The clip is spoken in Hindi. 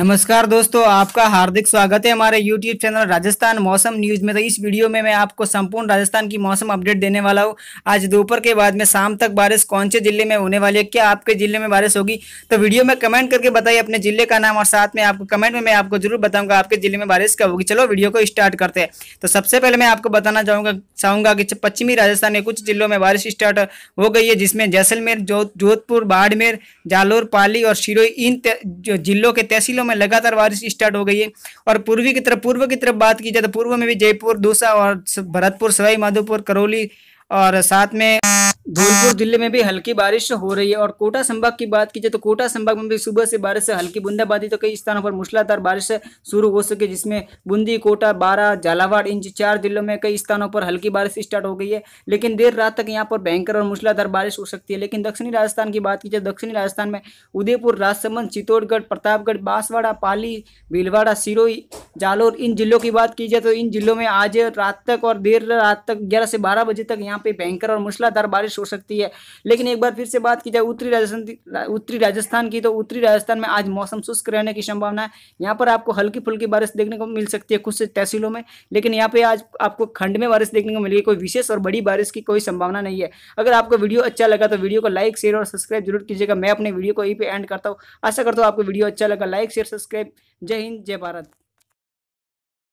नमस्कार दोस्तों, आपका हार्दिक स्वागत है हमारे YouTube चैनल राजस्थान मौसम न्यूज़ में। तो इस वीडियो में मैं आपको संपूर्ण राजस्थान की मौसम अपडेट देने वाला हूँ। आज दोपहर के बाद में शाम तक बारिश कौन से ज़िले में होने वाली है, क्या आपके ज़िले में बारिश होगी तो वीडियो में कमेंट करके बताइए अपने ज़िले का नाम और साथ में आपको कमेंट में मैं आपको ज़रूर बताऊँगा आपके ज़िले में बारिश कब होगी। चलो वीडियो को स्टार्ट करते हैं। तो सबसे पहले मैं आपको बताना चाहूँगा चाहूँगा कि पश्चिमी राजस्थान के कुछ जिलों में बारिश स्टार्ट हो गई है, जिसमें जैसलमेर जोधपुर, बाड़मेर, जालोर, पाली और शिरोई इन जिलों के तहसीलों में लगातार बारिश स्टार्ट हो गई है। और पूर्वी की तरफ़ पूर्व की तरफ़ बात की जाए तो पूर्व में भी जयपुर, दूसरा और भरतपुर, सवाई माधोपुर, करौली और साथ में धौलपुर ज़िले में भी हल्की बारिश हो रही है और कोटा संभाग की बात की जाए तो कोटा संभाग में भी सुबह से बारिश से हल्की बूंदाबांदी तो कई स्थानों पर मूसलाधार बारिश शुरू हो सके, जिसमें बूंदी, कोटा, बारा, झालावाड़, इन चार जिलों में कई स्थानों पर हल्की बारिश स्टार्ट हो गई है। लेकिन देर रात तक यहाँ पर भयंकर और मूसलाधार बारिश हो सकती है। लेकिन दक्षिणी राजस्थान की बात की जाए, दक्षिणी राजस्थान में उदयपुर, राजसमंद, चित्तौड़गढ़, प्रतापगढ़, बांसवाड़ा, पाली, भीलवाड़ा, सिरोही जालोर, इन जिलों की बात की जाए तो इन जिलों में आज रात तक और देर रात तक ग्यारह से बारह बजे तक यहाँ पे भयंकर और मूसलाधार बारिश हो सकती है। लेकिन एक बार फिर से बात की जाए उत्तरी राजस्थान उत्तरी राजस्थान की तो उत्तरी राजस्थान में आज मौसम शुष्क रहने की संभावना है। यहाँ पर आपको हल्की फुल्की बारिश देखने को मिल सकती है कुछ तहसीलों में, लेकिन यहाँ पे आज आपको खंड में बारिश देखने को मिलेगी, कोई विशेष और बड़ी बारिश की कोई संभावना नहीं है। अगर आपको वीडियो अच्छा लगा तो वीडियो को लाइक, शेयर और सब्सक्राइब ज़रूर कीजिएगा। मैं अपने वीडियो को यहीं पे एंड करता हूँ। आशा करता हूँ आपको वीडियो अच्छा लगा। Like, share, subscribe. जय हिंद, जय भारत।